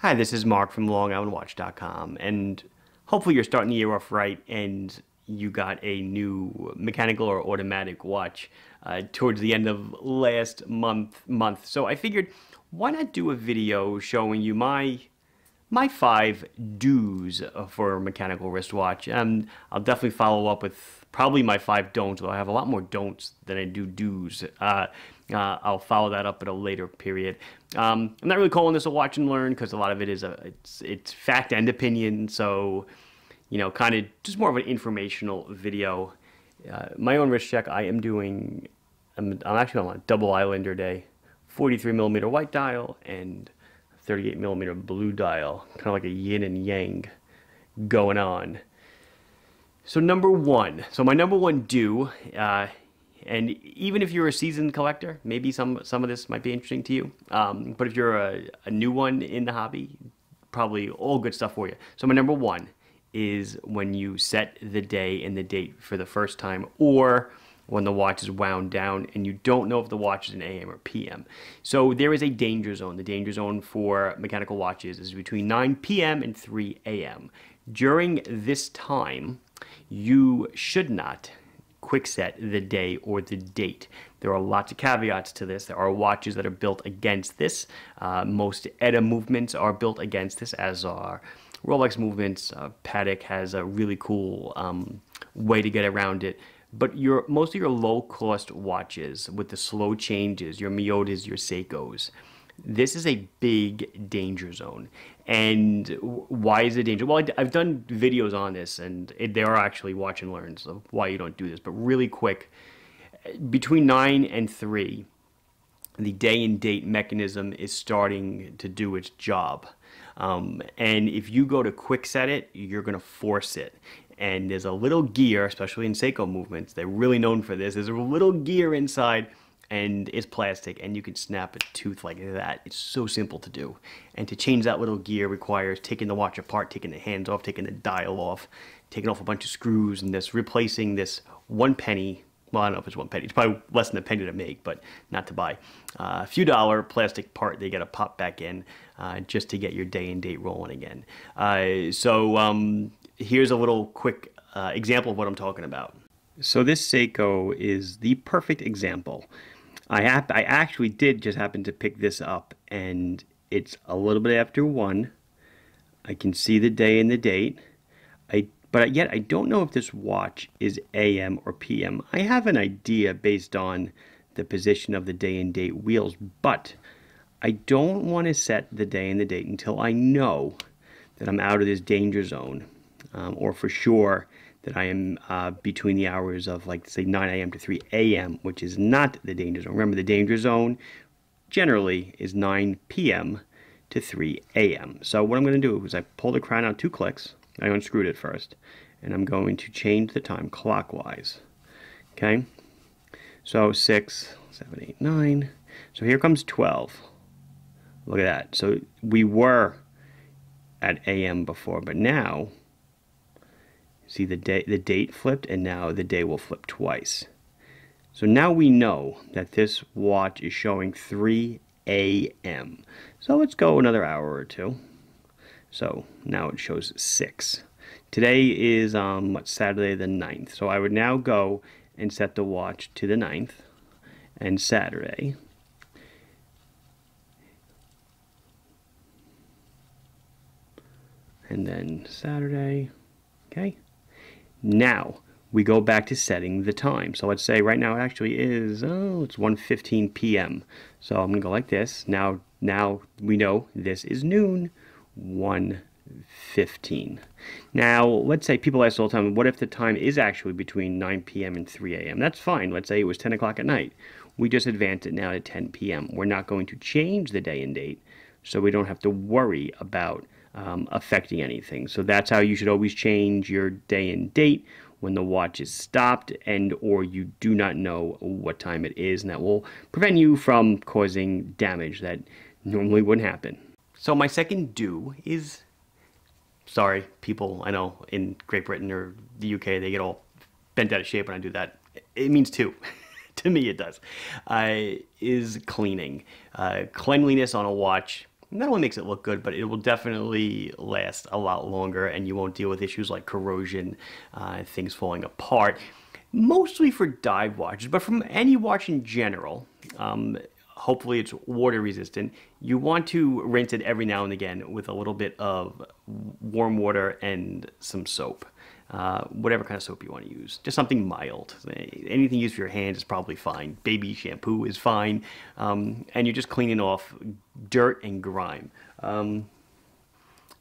Hi, this is Mark from LongIslandWatch.com, and hopefully you're starting the year off right and you got a new mechanical or automatic watch uh, towards the end of last month. Month, so I figured why not do a video showing you my my five do's for a mechanical wristwatch. and I'll definitely follow up with probably my five don'ts, though I have a lot more don'ts than I do do's. Uh, uh, I'll follow that up at a later period. Um, I'm not really calling this a watch and learn because a lot of it is a it's it's fact and opinion. So, you know, kind of just more of an informational video. Uh, my own wrist check. I am doing. I'm, I'm actually on a double Islander day, 43 millimeter white dial and 38 millimeter blue dial, kind of like a yin and yang going on. So number one. So my number one do. Uh, and even if you're a seasoned collector, maybe some some of this might be interesting to you. Um, but if you're a, a new one in the hobby, probably all good stuff for you. So my number one is when you set the day and the date for the first time, or when the watch is wound down and you don't know if the watch is an AM or PM. So there is a danger zone. The danger zone for mechanical watches is between 9 PM and 3 AM. During this time, you should not quick set the day or the date. There are lots of caveats to this. There are watches that are built against this. Uh, most ETA movements are built against this, as are Rolex movements. Uh, Patek has a really cool um, way to get around it. But your most of your low cost watches with the slow changes, your Miyotas, your Seikos, this is a big danger zone. And why is it dangerous? Well, I've done videos on this, and it, they are actually watch and learns of why you don't do this. But really quick, between 9 and 3, the day and date mechanism is starting to do its job. Um, and if you go to quick set it, you're going to force it. And there's a little gear, especially in Seiko movements, they're really known for this. There's a little gear inside and it's plastic and you can snap a tooth like that. It's so simple to do. And to change that little gear requires taking the watch apart, taking the hands off, taking the dial off, taking off a bunch of screws and this replacing this one penny well, I don't know if it's one penny. It's probably less than a penny to make, but not to buy. Uh, a few dollar plastic part they got to pop back in uh, just to get your day and date rolling again. Uh, so um, here's a little quick uh, example of what I'm talking about. So this Seiko is the perfect example. I hap- I actually did just happen to pick this up, and it's a little bit after one. I can see the day and the date. I but yet I don't know if this watch is AM or PM. I have an idea based on the position of the day and date wheels, but I don't want to set the day and the date until I know that I'm out of this danger zone, um, or for sure that I am uh, between the hours of like say 9 a.m. to 3 a.m., which is not the danger zone. Remember, the danger zone generally is 9 p.m. to 3 a.m. So what I'm going to do is I pull the crown out two clicks. I unscrewed it first, and I'm going to change the time clockwise. Okay, so 6, 7, 8, 9. So here comes 12. Look at that. So we were at AM before, but now See the day the date flipped and now the day will flip twice. So now we know that this watch is showing 3 a.m. So let's go another hour or two. So now it shows 6. Today is um, what, Saturday the 9th. So I would now go and set the watch to the 9th and Saturday. And then Saturday, okay. Now, we go back to setting the time. So let's say right now it actually is, oh, it's 1.15 p.m. So I'm going to go like this. Now, now we know this is noon, 1.15. Now, let's say people ask all the time, what if the time is actually between 9 p.m. and 3 a.m.? That's fine. Let's say it was 10 o'clock at night. We just advance it now to 10 p.m. We're not going to change the day and date, so we don't have to worry about um, affecting anything. So that's how you should always change your day and date when the watch is stopped and or you do not know what time it is and that will prevent you from causing damage that normally wouldn't happen. So my second do is sorry people I know in Great Britain or the UK they get all bent out of shape when I do that. It means two. to me it does. Uh, is cleaning. Uh, cleanliness on a watch not only makes it look good, but it will definitely last a lot longer and you won't deal with issues like corrosion, uh, things falling apart. Mostly for dive watches, but from any watch in general, um, hopefully it's water resistant. You want to rinse it every now and again with a little bit of warm water and some soap. Uh, whatever kind of soap you want to use. Just something mild. Anything used for your hands is probably fine. Baby shampoo is fine. Um, and you're just cleaning off dirt and grime. Um,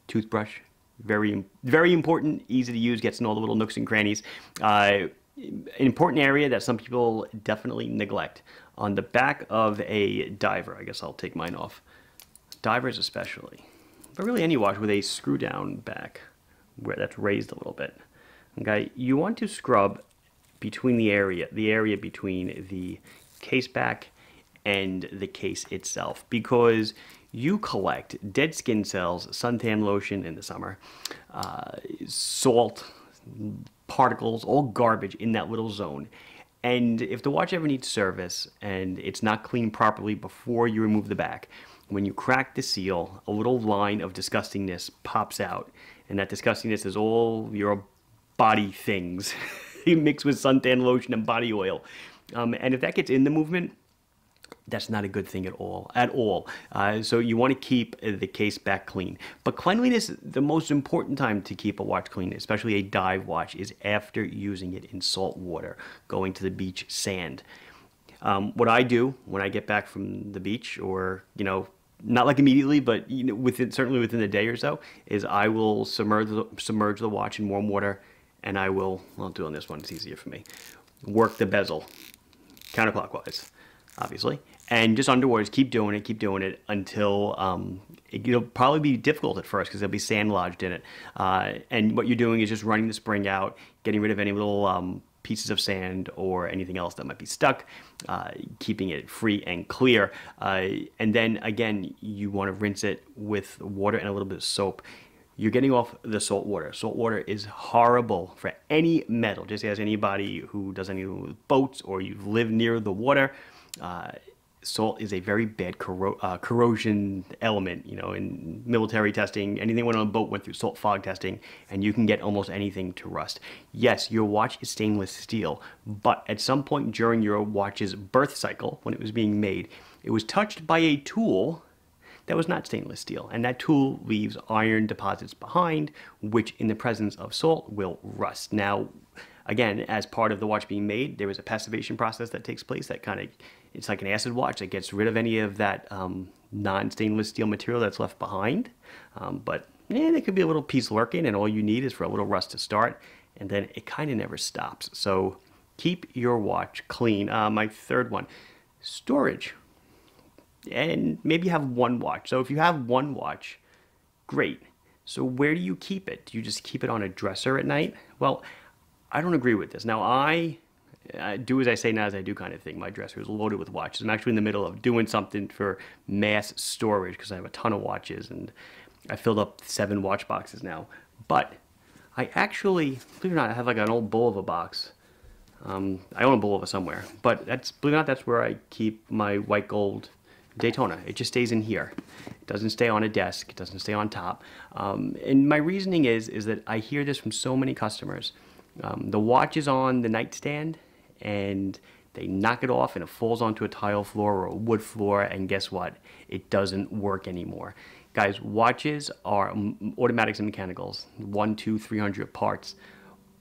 toothbrush, very, very important, easy to use, gets in all the little nooks and crannies. Uh, an important area that some people definitely neglect. On the back of a diver, I guess I'll take mine off. Divers especially, but really any watch with a screw down back where that's raised a little bit. Okay, you want to scrub between the area, the area between the case back and the case itself because you collect dead skin cells, suntan lotion in the summer, uh, salt, particles, all garbage in that little zone. And if the watch ever needs service and it's not cleaned properly before you remove the back, when you crack the seal, a little line of disgustingness pops out. And that disgustingness is all your body things. Mixed with suntan lotion and body oil. Um, and if that gets in the movement, that's not a good thing at all at all. Uh, so you want to keep the case back clean. But cleanliness the most important time to keep a watch clean especially a dive watch is after using it in salt water going to the beach sand. Um, what i do when i get back from the beach or you know not like immediately but you know, within certainly within a day or so is i will submerge the, submerge the watch in warm water and I will, I'll do on this one, it's easier for me, work the bezel counterclockwise, obviously. And just underwater, keep doing it, keep doing it until um, it, will probably be difficult at first because there'll be sand lodged in it. Uh, and what you're doing is just running the spring out, getting rid of any little um, pieces of sand or anything else that might be stuck, uh, keeping it free and clear. Uh, and then again, you want to rinse it with water and a little bit of soap you're getting off the salt water. Salt water is horrible for any metal. Just as anybody who does any boats or you've lived near the water, uh, salt is a very bad corro uh, corrosion element. You know, in military testing, anything went on a boat went through salt fog testing, and you can get almost anything to rust. Yes, your watch is stainless steel, but at some point during your watch's birth cycle, when it was being made, it was touched by a tool that was not stainless steel. And that tool leaves iron deposits behind, which in the presence of salt will rust. Now, again, as part of the watch being made, there is a passivation process that takes place that kind of, it's like an acid watch that gets rid of any of that um, non-stainless steel material that's left behind. Um, but yeah, there could be a little piece lurking and all you need is for a little rust to start and then it kind of never stops. So keep your watch clean. Uh, my third one, storage and maybe you have one watch. So if you have one watch, great. So where do you keep it? Do you just keep it on a dresser at night? Well, I don't agree with this. Now I, I do as I say, not as I do kind of thing. My dresser is loaded with watches. I'm actually in the middle of doing something for mass storage because I have a ton of watches and I filled up seven watch boxes now. But I actually, believe it or not, I have like an old Bulova box. Um, I own a Bulova somewhere, but that's believe it or not, that's where I keep my white gold Daytona. It just stays in here. It doesn't stay on a desk. It doesn't stay on top. Um, and my reasoning is, is that I hear this from so many customers. Um, the watch is on the nightstand and they knock it off and it falls onto a tile floor or a wood floor and guess what? It doesn't work anymore. Guys, watches are automatics and mechanicals, one, two, three hundred parts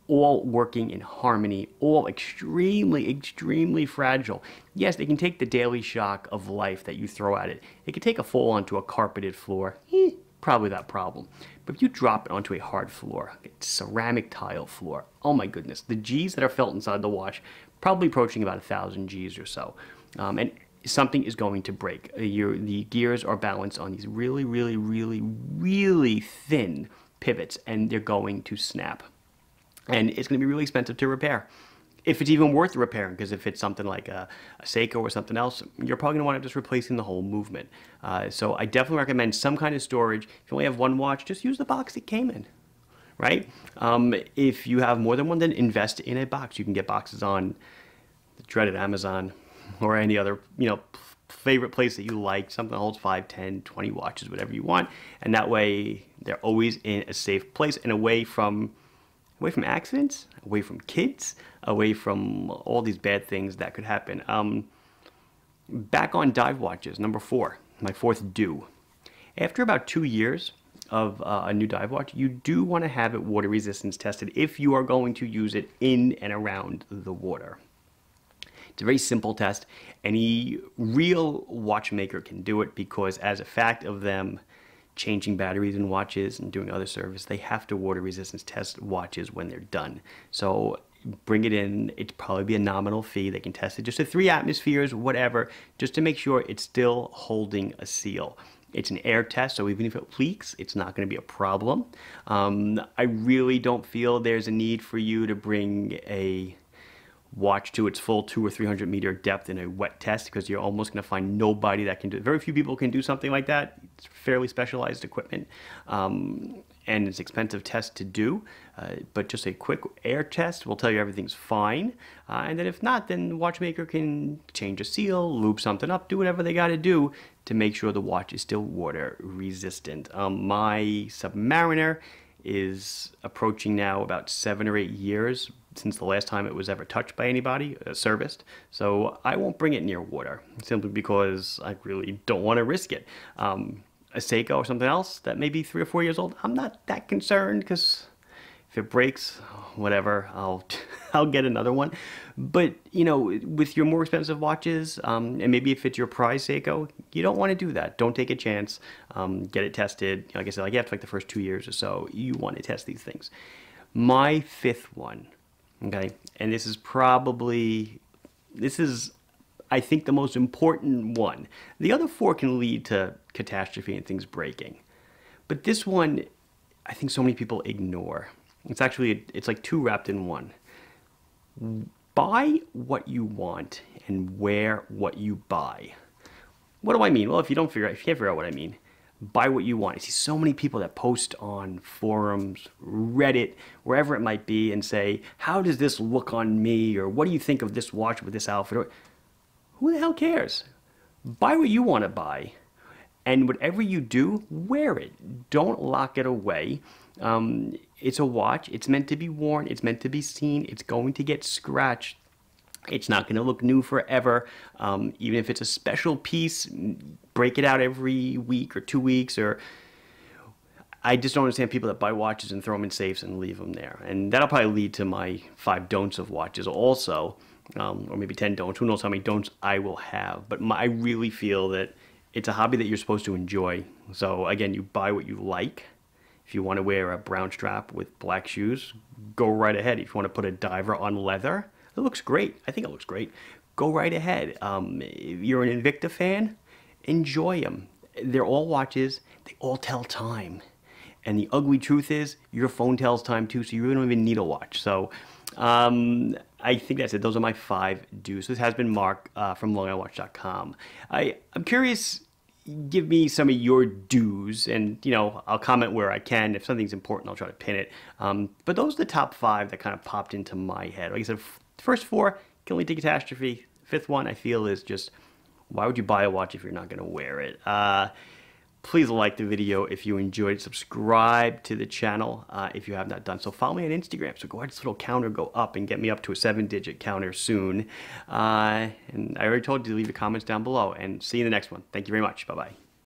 all working in harmony, all extremely, extremely fragile. Yes, they can take the daily shock of life that you throw at it. It can take a fall onto a carpeted floor, eh, probably that problem. But if you drop it onto a hard floor, a ceramic tile floor, oh my goodness, the G's that are felt inside the watch, probably approaching about a thousand G's or so. Um, and something is going to break. Uh, your, the gears are balanced on these really, really, really, really thin pivots, and they're going to snap and it's going to be really expensive to repair. If it's even worth repairing, because if it's something like a, a Seiko or something else, you're probably going to want to just replacing the whole movement. Uh, so I definitely recommend some kind of storage. If you only have one watch, just use the box it came in, right? Um, if you have more than one, then invest in a box. You can get boxes on the dreaded Amazon or any other, you know, favorite place that you like, something that holds 5, 10, 20 watches, whatever you want. And that way they're always in a safe place and away from away from accidents, away from kids, away from all these bad things that could happen. Um, back on dive watches, number four, my fourth do. After about two years of uh, a new dive watch, you do want to have it water resistance tested if you are going to use it in and around the water. It's a very simple test. Any real watchmaker can do it because as a fact of them changing batteries in watches and doing other service, they have to water resistance test watches when they're done. So bring it in. It'd probably be a nominal fee. They can test it just at three atmospheres, whatever, just to make sure it's still holding a seal. It's an air test, so even if it leaks, it's not going to be a problem. Um, I really don't feel there's a need for you to bring a watch to its full two or 300 meter depth in a wet test because you're almost going to find nobody that can do it. Very few people can do something like that. It's fairly specialized equipment. Um, and it's expensive test to do, uh, but just a quick air test will tell you everything's fine. Uh, and then if not, then the watchmaker can change a seal, lube something up, do whatever they got to do to make sure the watch is still water resistant. Um, my Submariner is approaching now about seven or eight years since the last time it was ever touched by anybody, uh, serviced. So I won't bring it near water simply because I really don't want to risk it. Um, a Seiko or something else that may be three or four years old, I'm not that concerned because if it breaks, whatever, I'll I'll get another one. But you know, with your more expensive watches, um, and maybe if it's your prize Seiko, you don't want to do that. Don't take a chance. Um, get it tested. Like I said, like after like the first two years or so, you want to test these things. My fifth one Okay, and this is probably, this is, I think, the most important one. The other four can lead to catastrophe and things breaking. But this one, I think so many people ignore. It's actually, it's like two wrapped in one. Buy what you want and wear what you buy. What do I mean? Well, if you don't figure out, if you can't figure out what I mean, buy what you want. I see so many people that post on forums, Reddit, wherever it might be, and say, How does this look on me? Or what do you think of this watch with this outfit? Or, Who the hell cares? Buy what you want to buy. And whatever you do, wear it. Don't lock it away. Um, it's a watch. It's meant to be worn. It's meant to be seen. It's going to get scratched. It's not going to look new forever. Um, even if it's a special piece, break it out every week or two weeks or I just don't understand people that buy watches and throw them in safes and leave them there. And that'll probably lead to my five don'ts of watches also, um, or maybe 10 don'ts. Who knows how many don'ts I will have. But my, I really feel that it's a hobby that you're supposed to enjoy. So again, you buy what you like. If you want to wear a brown strap with black shoes, go right ahead. If you want to put a diver on leather, it looks great. I think it looks great. Go right ahead. Um, if you're an Invicta fan, enjoy them. They're all watches. They all tell time. And the ugly truth is, your phone tells time too, so you really don't even need a watch. So um, I think that's it. Those are my five do's. This has been Mark uh, from LongIslandWatch.com. I, I'm curious, give me some of your do's, and you know, I'll comment where I can. If something's important, I'll try to pin it. Um, but those are the top five that kind of popped into my head. Like I said, first four can lead to catastrophe. Fifth one, I feel, is just why would you buy a watch if you're not going to wear it? Uh, please like the video if you enjoyed. Subscribe to the channel uh, if you have not done so. Follow me on Instagram. So go ahead, this little counter go up and get me up to a seven-digit counter soon. Uh, and I already told you to leave your comments down below. And see you in the next one. Thank you very much. Bye-bye.